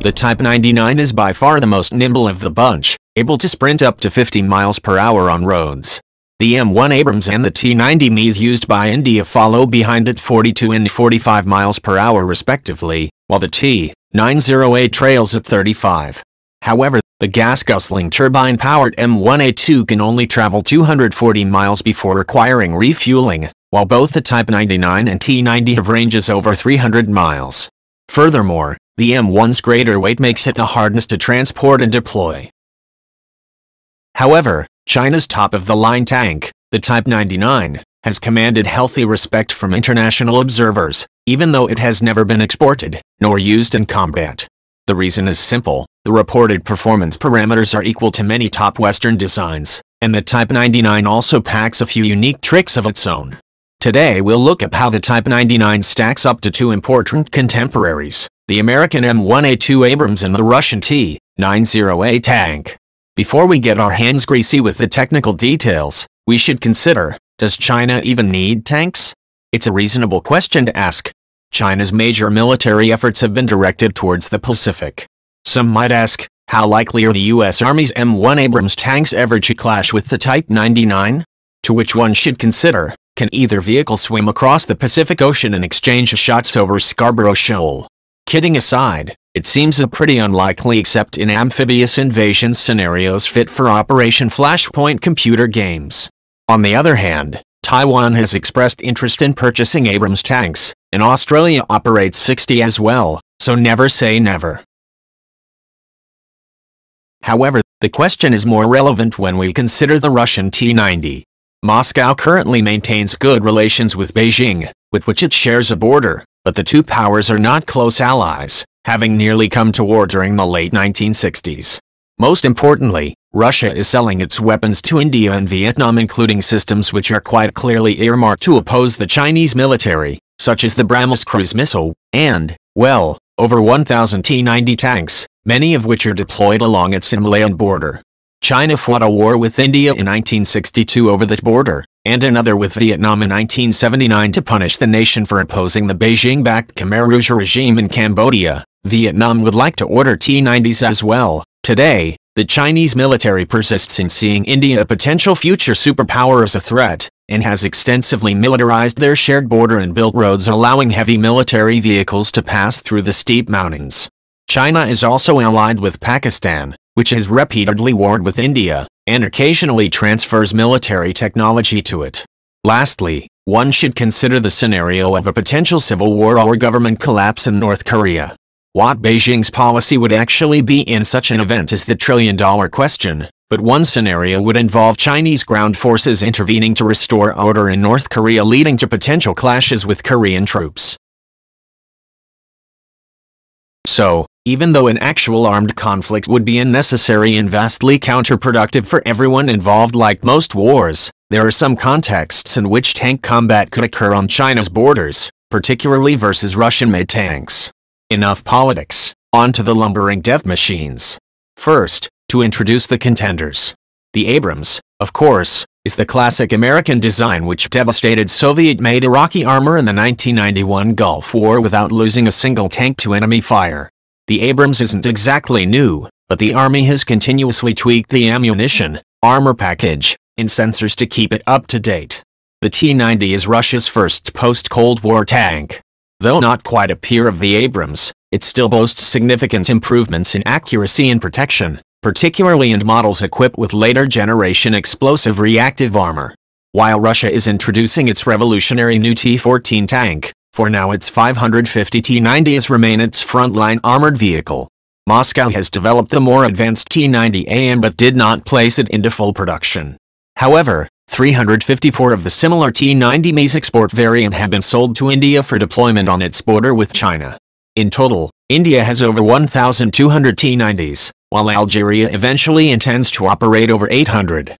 The Type 99 is by far the most nimble of the bunch, able to sprint up to 50 miles per hour on roads. The M1 Abrams and the T-90Ms used by India follow behind at 42 and 45 miles per hour respectively, while the T-90A trails at 35. However, the gas-guzzling turbine-powered M1A2 can only travel 240 miles before requiring refueling, while both the Type 99 and T90 have ranges over 300 miles. Furthermore, the M1's greater weight makes it the hardest to transport and deploy. However, China's top-of-the-line tank, the Type 99, has commanded healthy respect from international observers, even though it has never been exported, nor used in combat. The reason is simple, the reported performance parameters are equal to many top Western designs, and the Type 99 also packs a few unique tricks of its own. Today we'll look at how the Type 99 stacks up to two important contemporaries, the American M1A2 Abrams and the Russian T-90A tank. Before we get our hands greasy with the technical details, we should consider, does China even need tanks? It's a reasonable question to ask. China's major military efforts have been directed towards the Pacific. Some might ask, how likely are the U.S. Army's M1 Abrams tanks ever to clash with the Type 99? To which one should consider, can either vehicle swim across the Pacific Ocean and exchange shots over Scarborough Shoal? Kidding aside, it seems a pretty unlikely except in amphibious invasion scenarios fit for Operation Flashpoint computer games. On the other hand, Taiwan has expressed interest in purchasing Abrams tanks, and Australia operates 60 as well, so never say never. However, the question is more relevant when we consider the Russian T-90. Moscow currently maintains good relations with Beijing, with which it shares a border, but the two powers are not close allies having nearly come to war during the late 1960s. Most importantly, Russia is selling its weapons to India and Vietnam including systems which are quite clearly earmarked to oppose the Chinese military, such as the BrahMos cruise missile, and, well, over 1,000 T-90 tanks, many of which are deployed along its Himalayan border. China fought a war with India in 1962 over that border, and another with Vietnam in 1979 to punish the nation for opposing the Beijing-backed Khmer Rouge regime in Cambodia. Vietnam would like to order T-90s as well. Today, the Chinese military persists in seeing India a potential future superpower as a threat, and has extensively militarized their shared border and built roads allowing heavy military vehicles to pass through the steep mountains. China is also allied with Pakistan, which has repeatedly warred with India, and occasionally transfers military technology to it. Lastly, one should consider the scenario of a potential civil war or government collapse in North Korea. What Beijing's policy would actually be in such an event is the trillion-dollar question, but one scenario would involve Chinese ground forces intervening to restore order in North Korea leading to potential clashes with Korean troops. So, even though an actual armed conflict would be unnecessary and vastly counterproductive for everyone involved like most wars, there are some contexts in which tank combat could occur on China's borders, particularly versus Russian-made tanks. Enough politics, on to the lumbering death machines. First, to introduce the contenders. The Abrams, of course, is the classic American design which devastated Soviet-made Iraqi armor in the 1991 Gulf War without losing a single tank to enemy fire. The Abrams isn't exactly new, but the Army has continuously tweaked the ammunition, armor package, and sensors to keep it up to date. The T-90 is Russia's first post-Cold War tank, Though not quite a peer of the Abrams, it still boasts significant improvements in accuracy and protection, particularly in models equipped with later generation explosive reactive armor. While Russia is introducing its revolutionary new T-14 tank, for now its 550 T-90s remain its frontline armored vehicle. Moscow has developed the more advanced T-90AM but did not place it into full production. However, 354 of the similar T-90 Ms export variant have been sold to India for deployment on its border with China. In total, India has over 1,200 T-90s, while Algeria eventually intends to operate over 800.